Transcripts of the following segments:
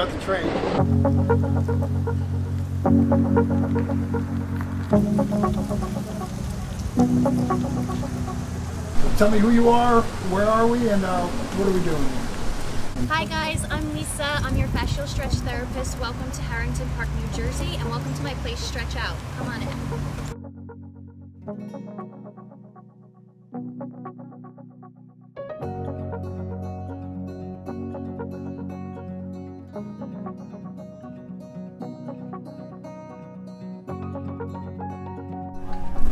about the train. Tell me who you are, where are we, and uh, what are we doing? Hi guys, I'm Lisa. I'm your fascial stretch therapist. Welcome to Harrington Park, New Jersey, and welcome to my place Stretch Out. Come on in.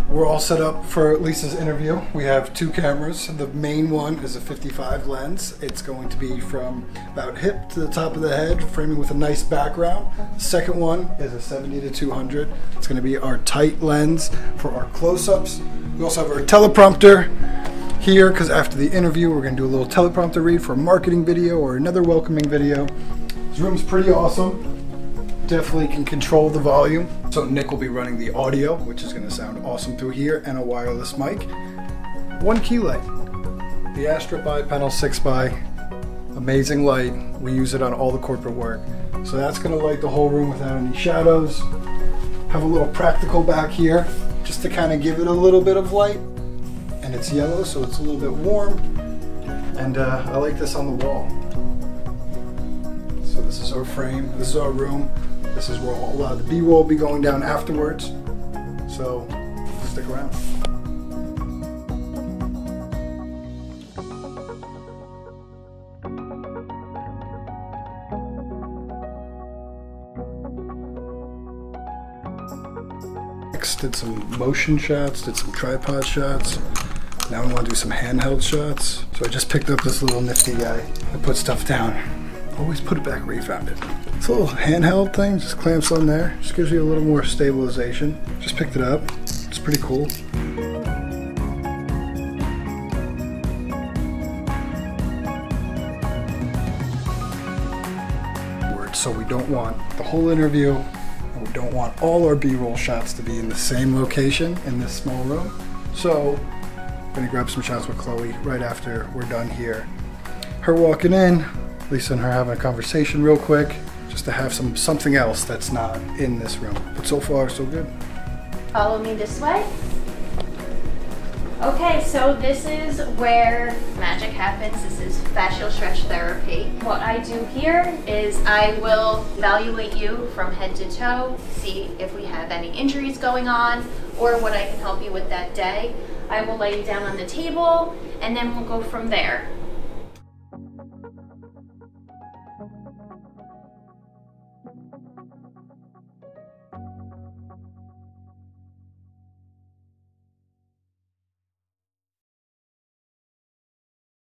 We're all set up for Lisa's interview. We have two cameras. The main one is a 55 lens. It's going to be from about hip to the top of the head, framing with a nice background. Second one is a 70 to 200. It's going to be our tight lens for our close-ups. We also have our teleprompter here because after the interview, we're going to do a little teleprompter read for a marketing video or another welcoming video. This room's pretty awesome definitely can control the volume. So Nick will be running the audio, which is gonna sound awesome through here, and a wireless mic. One key light, the Astra Bipanel 6x, amazing light. We use it on all the corporate work. So that's gonna light the whole room without any shadows. Have a little practical back here, just to kind of give it a little bit of light. And it's yellow, so it's a little bit warm. And uh, I like this on the wall. So this is our frame, this is our room. This is where all uh, the B-roll will be going down afterwards. So stick around. Next, did some motion shots, did some tripod shots. Now we want to do some handheld shots. So I just picked up this little nifty guy. I put stuff down. Always put it back where you found it. It's a little handheld thing, just clamps on there. Just gives you a little more stabilization. Just picked it up. It's pretty cool. So we don't want the whole interview, and we don't want all our B-roll shots to be in the same location in this small room. So I'm gonna grab some shots with Chloe right after we're done here. Her walking in, Lisa and her having a conversation real quick, just to have some something else that's not in this room. But so far, so good. Follow me this way. Okay, so this is where magic happens. This is fascial stretch therapy. What I do here is I will evaluate you from head to toe, see if we have any injuries going on or what I can help you with that day. I will lay you down on the table and then we'll go from there.